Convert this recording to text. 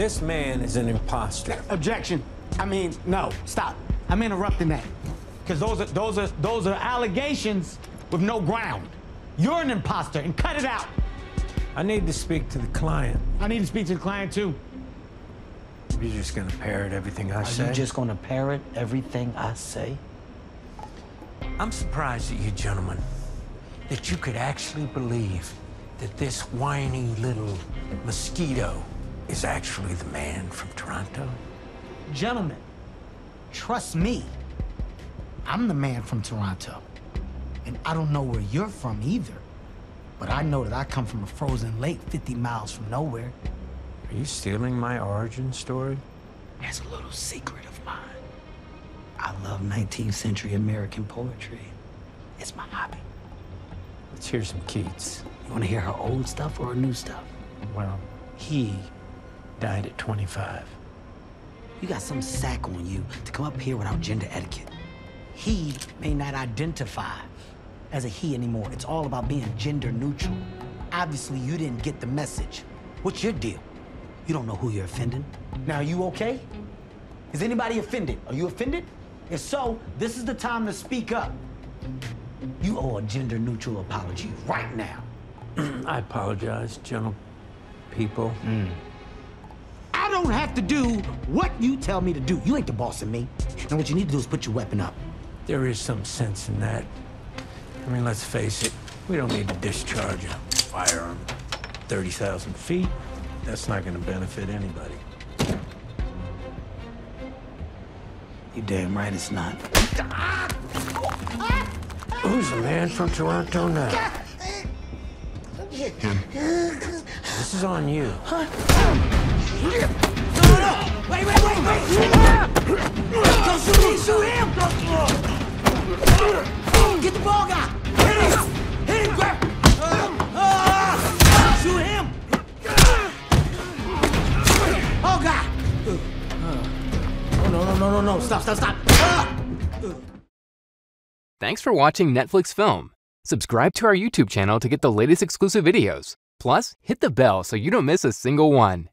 This man is an imposter. Objection. I mean, no, stop. I'm interrupting that. Because those are those are those are allegations with no ground. You're an imposter and cut it out. I need to speak to the client. I need to speak to the client too. You're just gonna parrot everything I Are say? you just gonna parrot everything I say? I'm surprised at you gentlemen that you could actually believe that this whiny little mosquito is actually the man from Toronto. Gentlemen, trust me. I'm the man from Toronto. And I don't know where you're from either. But I know that I come from a frozen lake 50 miles from nowhere. Are you stealing my origin story? That's a little secret of mine. I love 19th century American poetry. It's my hobby. Let's hear some Keats. You wanna hear her old stuff or her new stuff? Well, he died at 25. You got some sack on you to come up here without gender etiquette. He may not identify as a he anymore. It's all about being gender neutral. Obviously, you didn't get the message. What's your deal? You don't know who you're offending? Now, are you okay? Is anybody offended? Are you offended? If so, this is the time to speak up. You owe a gender neutral apology right now. I apologize, gentle people. I don't have to do what you tell me to do. You ain't the boss of me. And what you need to do is put your weapon up. There is some sense in that. I mean, let's face it, we don't need to discharge a firearm 30,000 feet. That's not going to benefit anybody. You damn right it's not. Who's the man from Toronto now? This is on you. Huh? Wait, wait, wait, wait! Don't shoot me, shoot him! Get the ball guy! Hit him! Hit him, grab! Ah! Shoot him! Oh, God! Oh, no, no, no, no, no. Stop, stop, stop. Thanks for watching Netflix Film. Subscribe to our YouTube channel to get the latest exclusive videos. Plus, hit the bell so you don't miss a single one.